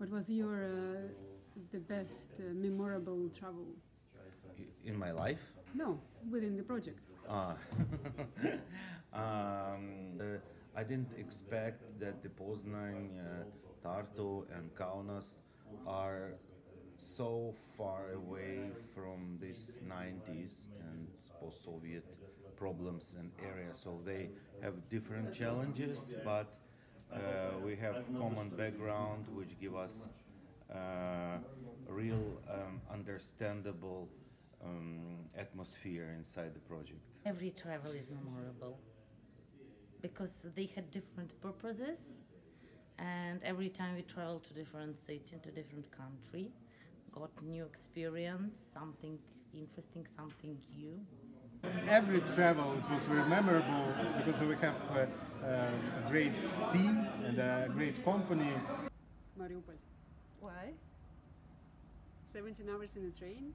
What was your uh, the best uh, memorable travel? In my life, No, within the project. Ah. um, uh, I didn't expect that the Poznan, uh, Tartu, and Kaunas are so far away from these 90s and post-Soviet problems and areas. So they have different challenges, but we have common background which give us uh, real um, understandable um, atmosphere inside the project. Every travel is memorable because they had different purposes, and every time we travel to different city, to different country, got new experience, something interesting, something new. Every travel it was very memorable because we have uh, uh, a great team and a great company. Mariupol. Why? 17 hours in a train?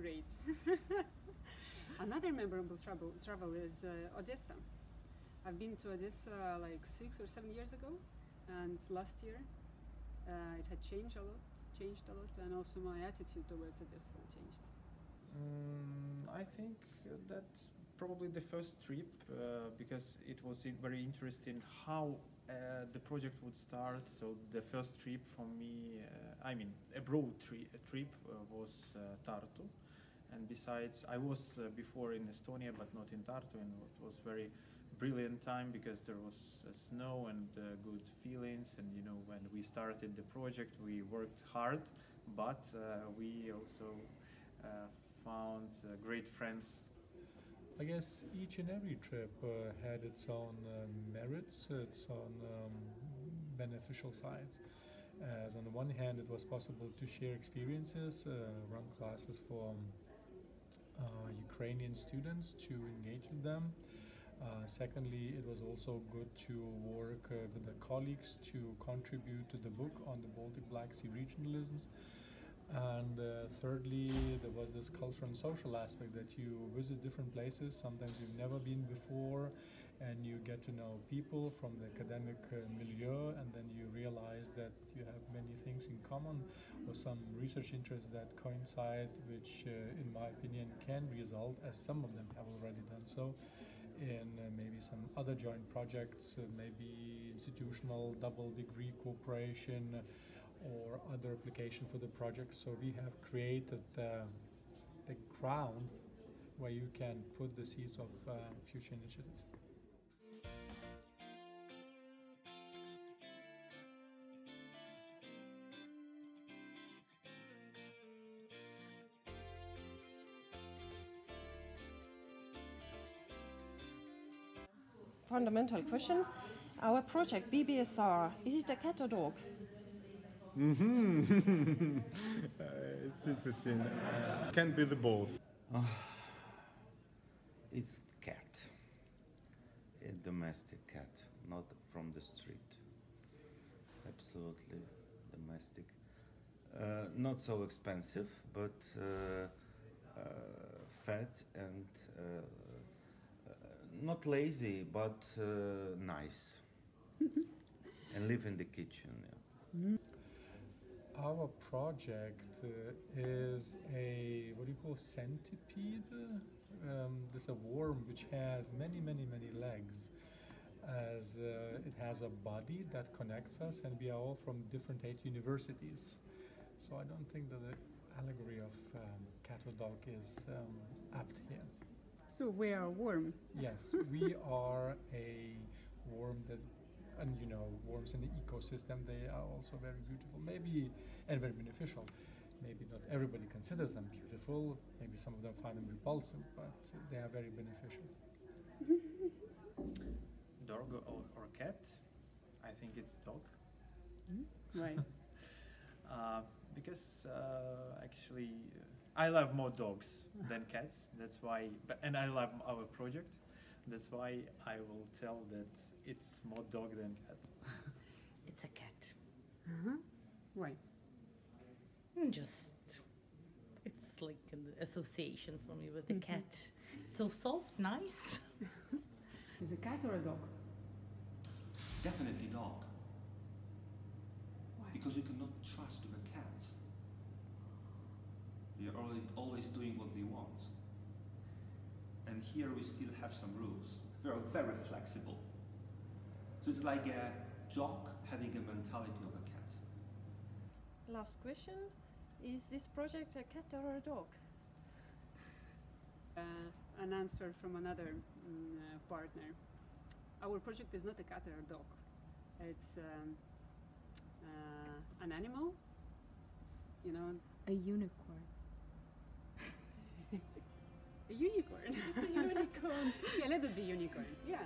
Great. Another memorable travel, travel is uh, Odessa. I've been to Odessa like six or seven years ago, and last year uh, it had changed a lot, changed a lot, and also my attitude towards Odessa changed. Mm, I think uh, that's probably the first trip uh, because it was very interesting how uh, the project would start. So the first trip for me, uh, I mean, abroad tri- a trip uh, was uh, Tartu. And besides, I was uh, before in Estonia, but not in Tartu, and it was very brilliant time because there was snow and good feelings. And you know, when we started the project, we worked hard, but we also found great friends. I guess each and every trip uh, had its own uh, merits, its own um, beneficial sides. As on the one hand, it was possible to share experiences, uh, run classes for um, uh, Ukrainian students to engage with them. Uh, secondly, it was also good to work uh, with the colleagues to contribute to the book on the Baltic Black Sea regionalisms. And uh, thirdly, there was this cultural and social aspect that you visit different places, sometimes you've never been before, and you get to know people from the academic uh, milieu, and then you realize that you have many things in common or some research interests that coincide, which, uh, in my opinion, can result, as some of them have already done so, in uh, maybe some other joint projects, uh, maybe institutional double degree cooperation or other application for the project. So we have created uh, the ground where you can put the seeds of uh, future initiatives. Fundamental question. Our project BBSR, is it a cat or dog? Hmm Uh, it's interesting. Uh, can be the both. It's cat, a domestic cat, not from the street. Absolutely domestic. Uh, not so expensive, but uh, uh, fat and uh, uh, not lazy, but uh, nice. and live in the kitchen. Yeah. Our project uh, is a what do you call centipede? Um, this is a worm which has many, many, many legs. As uh, it has a body that connects us, and we are all from different eight universities. So I don't think that the allegory of um, cat or dog is um, apt here. So we are warm. Yes, we are a worm that, and you know, worms in the ecosystem, they are also very beautiful, maybe, and very beneficial. Maybe not everybody considers them beautiful, maybe some of them find them repulsive, but they are very beneficial. Dog or, or cat? I think it's dog. Right. Uh, because uh, actually, uh, I love more dogs than cats. That's why, but, and I love our project. That's why I will tell that it's more dog than cat. It's a cat. Uh-huh. Why? Mm, Just, it's like an association for me with the cat. So soft, nice. Is a cat or a dog? Definitely dog. Why? Because because you cannot trust the cats. They are always, always doing what they want. And here we still have some rules. They are very flexible. So it's like a dog having a mentality of a cat. Last question. Is this project a cat or a dog? Uh, an answer from another mm, uh, partner. Our project is not a cat or a dog. It's um, uh, an animal. You know, A unicorn. a unicorn. It's a unicorn. yeah, let it be unicorn. Yeah,